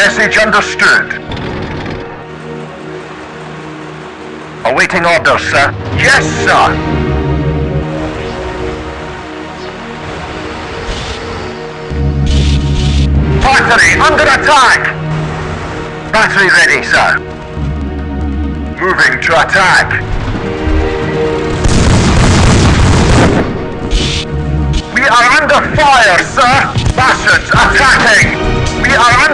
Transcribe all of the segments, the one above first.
Message understood. Awaiting orders, sir. Yes, sir. Battery under attack! Battery ready, sir. Moving to attack. We are under fire, sir! Bastards attacking!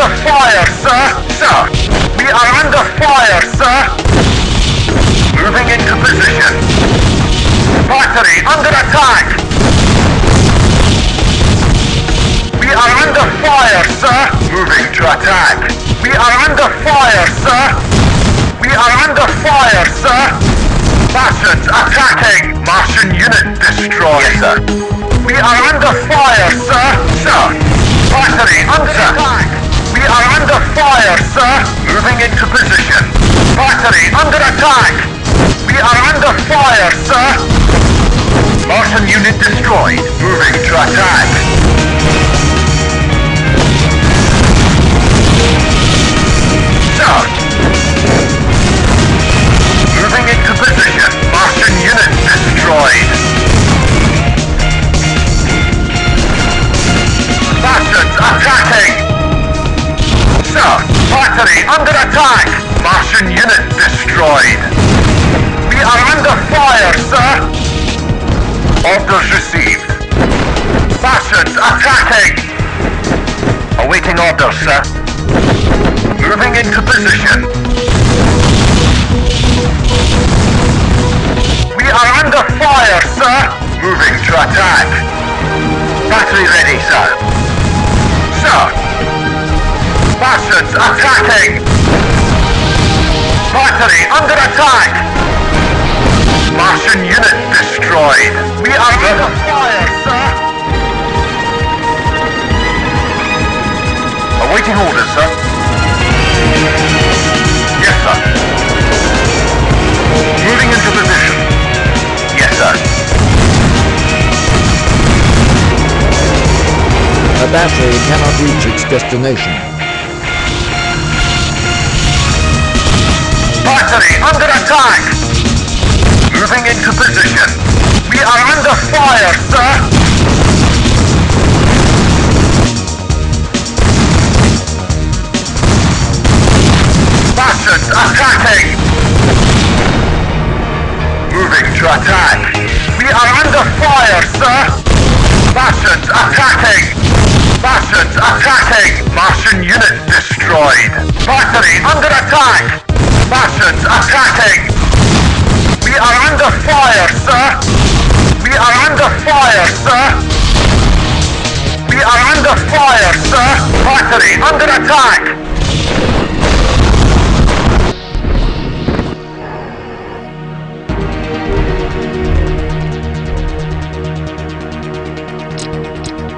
Under fire, sir! Sir! We are under fire, sir! Moving into position. Battery under attack! We are under fire, sir! Moving to into position. Battery under attack! We are under fire, sir! Martian unit destroyed. Under attack! Martian unit destroyed. We are under fire, sir! Orders received. Bastards attacking! Awaiting orders, sir. Moving into Under fire, sir! Awaiting orders, sir. Yes, sir. Moving into position. Yes, sir. A battery cannot reach its destination. Battery under attack! Moving into position. We are under fire, sir! Attacking! Moving to attack. We are under fire, sir! Bastards attacking! Bastards attacking! Martian unit destroyed! Battery under attack! Bastards attacking! We are under fire, sir! Sir! We are under fire, sir! Battery under attack!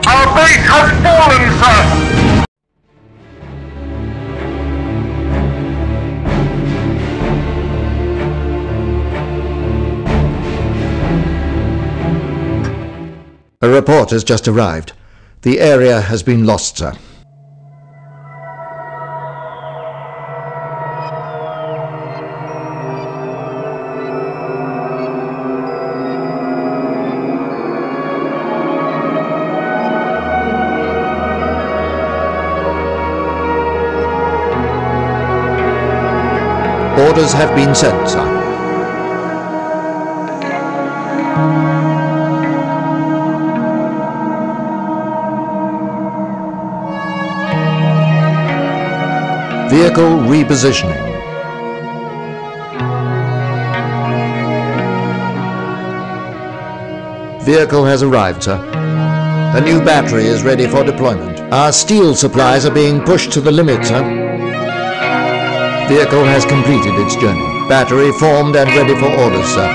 Our base has fallen, sir! Report has just arrived. The area has been lost, sir. Orders have been sent, sir. Vehicle repositioning. Vehicle has arrived, sir. A new battery is ready for deployment. Our steel supplies are being pushed to the limit, sir. Vehicle has completed its journey. Battery formed and ready for orders, sir.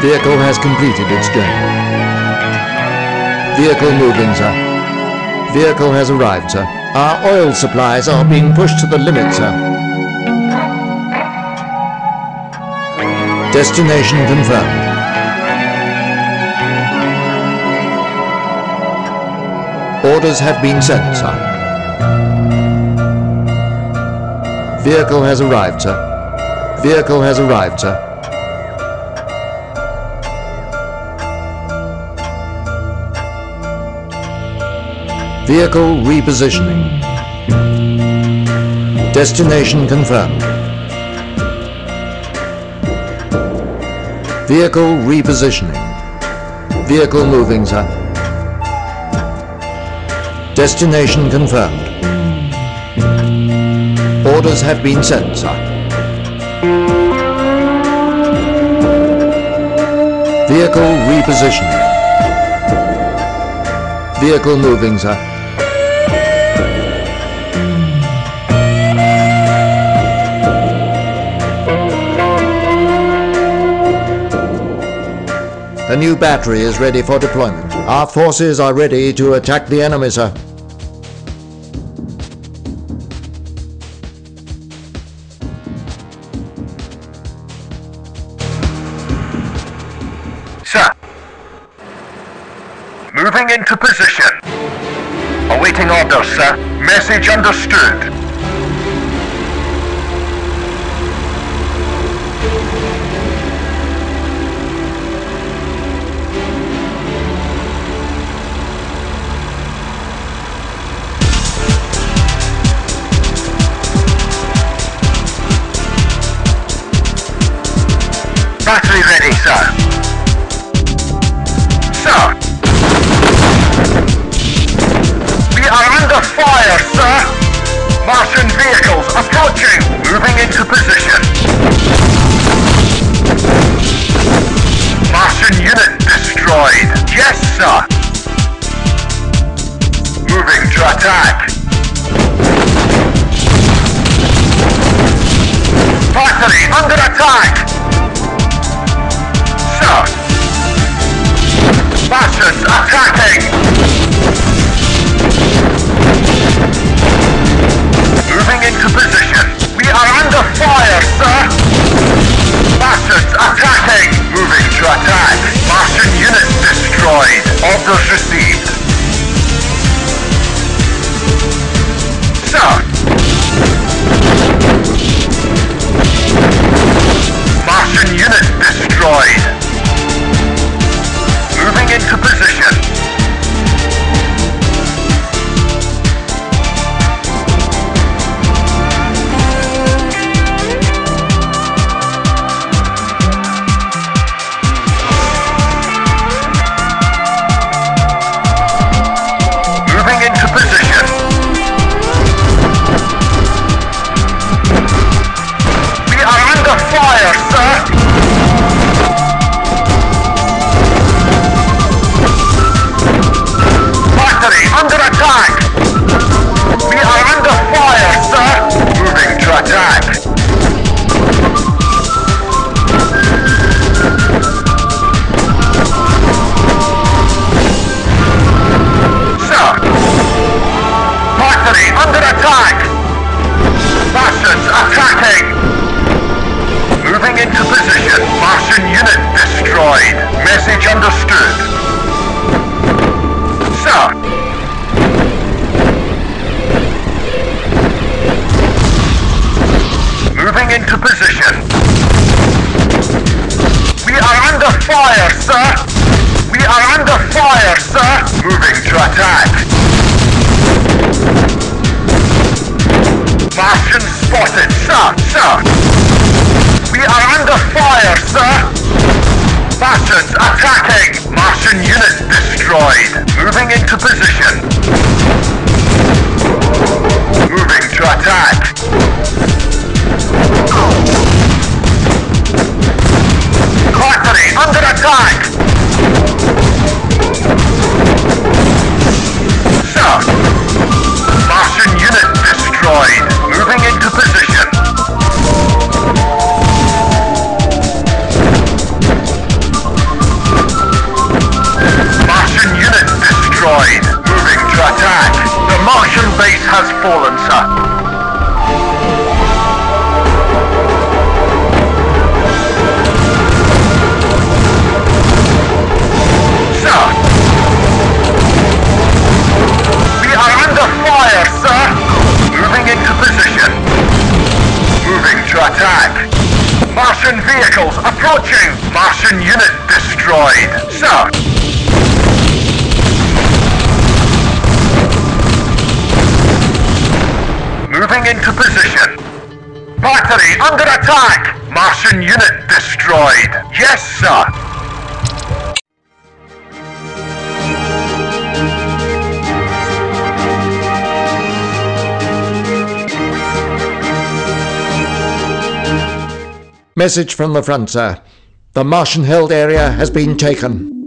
Vehicle has completed its journey. Vehicle moving, sir. Vehicle has arrived, sir. Our oil supplies are being pushed to the limit, sir. Destination confirmed. Orders have been sent, sir. Vehicle has arrived, sir. Vehicle has arrived, sir. Vehicle repositioning. Destination confirmed. Vehicle repositioning. Vehicle moving, sir. Destination confirmed. Orders have been sent, sir. Vehicle repositioning. Vehicle moving, sir. A new battery is ready for deployment. Our forces are ready to attack the enemy, sir. Sir. Moving into position. Awaiting orders, sir. Message understood. To attack. Battery under attack. Under attack! Attacking! Understood. Sir! Moving into position. We are under fire, sir! We are under fire, sir! Moving to attack. Martian spotted, sir, sir! We are under fire, sir! Bastards attacking! Martian unit destroyed! Moving into position. Moving to attack. Destroyed. Moving to attack. The Martian base has fallen, sir. Martian unit destroyed. Yes, sir. Message from the front, sir. The Martian-held area has been taken.